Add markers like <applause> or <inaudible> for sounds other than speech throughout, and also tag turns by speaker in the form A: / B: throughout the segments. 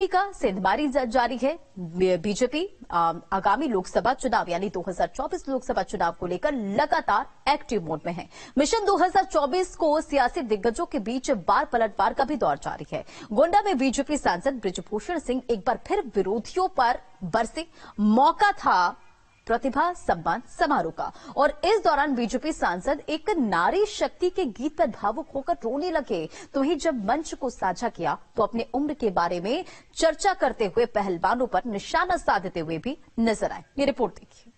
A: का सेंधमारी जारी है। बीजेपी आगामी लोकसभा चुनाव, यानी 2024 लोकसभा चुनाव को लेकर लगातार एक्टिव मोड में है। मिशन 2024 को सियासी दिग्गजों के बीच बार पलटवार का भी दौर जारी है। गोंडा में बीजेपी सांसद ब्रिजभूषण सिंह एक बार फिर विरोधियों पर बरसे। मौका था प्रतिभा सम्मान समारोह का। और इस दौरान बीजेपी सांसद एक नारी शक्ति के गीत पर भावुक होकर रोने लगे। तो ही जब मंच को साझा किया तो अपने उम्र के बारे में चर्चा करते हुए पहलवानों पर निशाना साधते हुए भी नज़र आए। ये रिपोर्ट देखिए।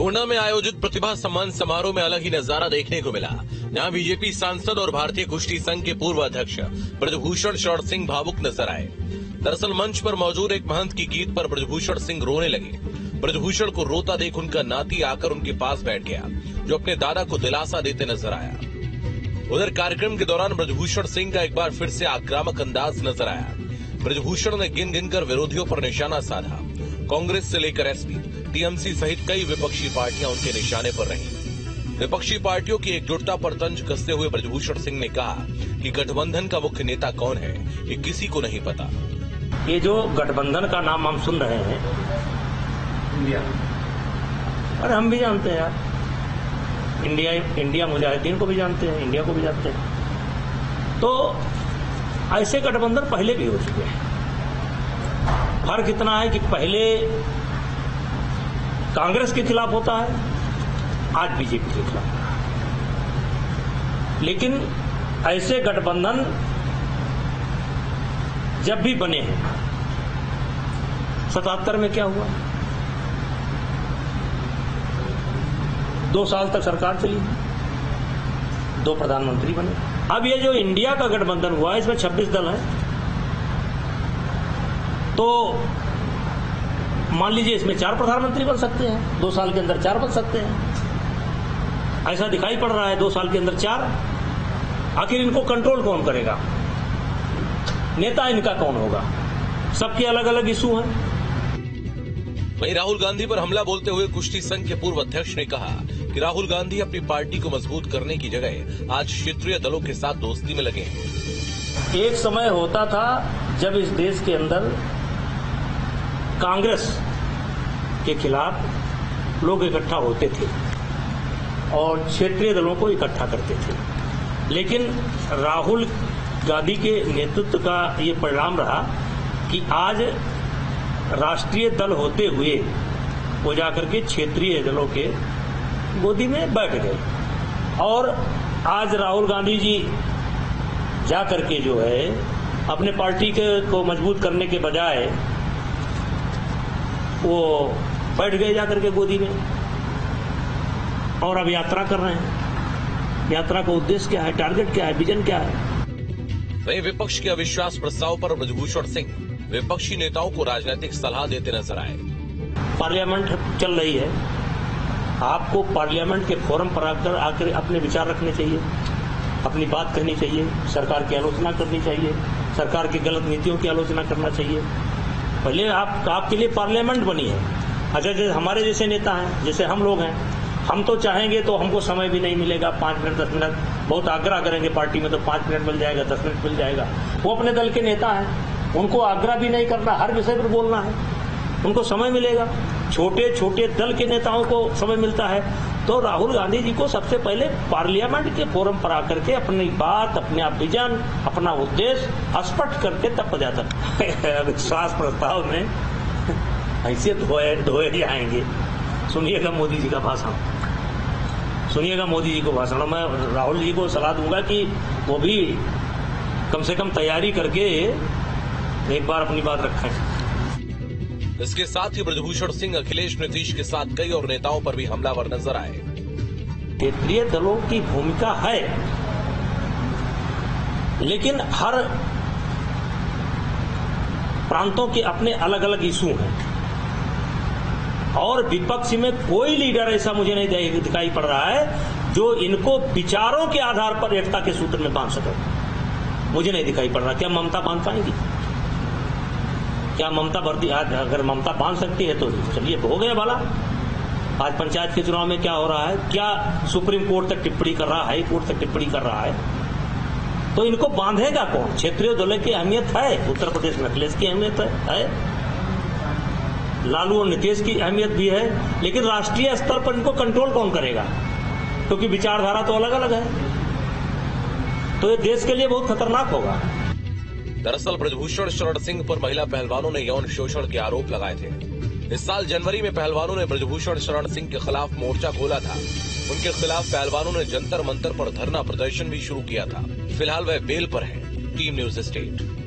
B: गोंडा में आयोजित प्रतिभा सम्मान समारोह में अलग ही नज़ारा देखने को मिला। जहाँ बीजेपी सांसद और भारतीय कुश्ती संघ के पूर्व अध्यक्ष ब्रजभूषण शरण सिंह भावुक नज़र आए। दरअसल मंच पर मौजूद एक महंत की गीत पर ब्रजभूषण सिंह रोने लगे। ब्रजभूषण को रोता देख उनका नाती आकर उनके पास बैठ गया, जो अपने दादा को दिलासा देते नज़र आया। उधर कार्यक्रम के दौरान ब्रजभूषण सिंह का एक बार फिर से आक्रामक अंदाज नज़र आया। ब्रजभूषण ने गिन गिन कर विरोधियों पर निशाना साधा। कांग्रेस से लेकर एसपी टीएमसी सहित कई विपक्षी पार्टियाँ उनके निशाने पर रहीं। विपक्षी पार्टियों की एकजुटता पर तंज कसते हुए ब्रजभूषण सिंह ने कहा कि गठबंधन का मुख्य नेता कौन है ये किसी को नहीं पता।
C: ये जो गठबंधन का नाम हम सुन रहे हैं इंडिया। अरे हम भी जानते हैं यार। इंडिया इंडिया मुजाहिदीन को भी जानते हैं इंडिया को भी जानते हैं। तो ऐसे गठबंधन पहले भी हो चुके हैं। फ़र्क इतना है कि पहले कांग्रेस के खिलाफ होता है, आज बीजेपी के खिलाफ। लेकिन ऐसे गठबंधन जब भी बने हैं, सतहत्तर में क्या हुआ? दो साल तक सरकार चली। दो प्रधानमंत्री बने। अब ये जो इंडिया का गठबंधन हुआ है, इसमें 26 दल है। तो मान लीजिए इसमें चार प्रधानमंत्री बन सकते हैं दो साल के अंदर चार बन सकते हैं। ऐसा दिखाई पड़ रहा है दो साल के अंदर चार। आखिर इनको कंट्रोल कौन करेगा? नेता इनका कौन होगा? सबके अलग अलग इशू हैं।
B: वहीं राहुल गांधी पर हमला बोलते हुए कुश्ती संघ के पूर्व अध्यक्ष ने कहा कि राहुल गांधी अपनी पार्टी को मज़बूत करने की जगह आज क्षेत्रीय दलों के साथ दोस्ती में लगे
C: एक समय होता था जब इस देश के अंदर कांग्रेस के खिलाफ लोग इकट्ठा होते थे और क्षेत्रीय दलों को इकट्ठा करते थे। लेकिन राहुल गांधी के नेतृत्व का ये परिणाम रहा कि आज राष्ट्रीय दल होते हुए वो जाकर के क्षेत्रीय दलों के गोदी में बैठ गए। और आज राहुल गांधी जी जाकर के जो है, अपने पार्टी के को मज़बूत करने के बजाय वो बैठ गए जाकर के गोदी में और अब यात्रा कर रहे हैं। यात्रा का उद्देश्य क्या है? टारगेट क्या है? विजन क्या है?
B: वहीं विपक्ष के अविश्वास प्रस्ताव पर ब्रजभूषण सिंह विपक्षी नेताओं को राजनीतिक सलाह देते नज़र आए।
C: पार्लियामेंट चल रही है। आपको पार्लियामेंट के फोरम पर आकर आकर अपने विचार रखने चाहिए अपनी बात कहनी चाहिए सरकार की आलोचना करनी चाहिए सरकार की गलत नीतियों की आलोचना करना चाहिए। पहले आप आपके लिए पार्लियामेंट बनी है। अच्छा जैसे हमारे जैसे नेता हैं, जैसे हम लोग हैं, हम तो चाहेंगे तो हमको समय भी नहीं मिलेगा, पाँच मिनट, दस मिनट, बहुत आग्रह करेंगे पार्टी में तो पाँच मिनट मिल जाएगा, दस मिनट मिल जाएगा। वो अपने दल के नेता हैं, उनको आग्रह भी नहीं करना, हर विषय पर बोलना है। उनको समय मिलेगा। छोटे छोटे दल के नेताओं को समय मिलता है। तो राहुल गांधी जी को सबसे पहले पार्लियामेंट के फोरम पर आकर के अपनी बात, अपने विजन, अपना उद्देश्य स्पष्ट करके तब जाता विश्वास <laughs> प्रस्ताव में ऐसे धोए धोए जाएँगे सुनिएगा मोदी जी का भाषण। सुनिएगा मोदी जी को भाषण। मैं राहुल जी को सलाह दूँगा कि वो भी कम से कम तैयारी करके एक बार अपनी बात रखें।
B: इसके साथ ही ब्रजभूषण सिंह, अखिलेश नीतीश के साथ कई और नेताओं पर भी हमलावर नज़र आए।
C: क्षेत्रीय दलों की भूमिका है, लेकिन हर प्रांतों के अपने अलग अलग इशू हैं। और विपक्ष में कोई लीडर ऐसा मुझे नहीं दिखाई पड़ रहा है, जो इनको विचारों के आधार पर एकता के सूत्र में बाँध सके। मुझे नहीं दिखाई पड़ रहा, क्या ममता बाँध पाएँगी? क्या ममता भर्ती आज अगर ममता बाँध सकती है तो चलिए हो गया भला। आज पंचायत के चुनाव में क्या हो रहा है? क्या सुप्रीम कोर्ट तक टिप्पणी कर रहा है? हाई कोर्ट तक टिप्पणी कर रहा है? तो इनको बांधेगा कौन? क्षेत्रीय दल की अहमियत है? उत्तर प्रदेश में अखिलेश की अहमियत है, है। लालू और नीतीश की अहमियत भी है लेकिन राष्ट्रीय स्तर पर इनको कंट्रोल कौन करेगा? क्योंकि विचारधारा तो अलग अलग है। तो ये देश के लिए बहुत खतरनाक होगा।
B: दरअसल ब्रजभूषण शरण सिंह पर महिला पहलवानों ने यौन शोषण के आरोप लगाए थे। इस साल जनवरी में पहलवानों ने ब्रजभूषण शरण सिंह के खिलाफ मोर्चा खोला था। उनके खिलाफ पहलवानों ने जंतर मंतर पर धरना प्रदर्शन भी शुरू किया था। फ़िलहाल वह बेल पर है। Team News State.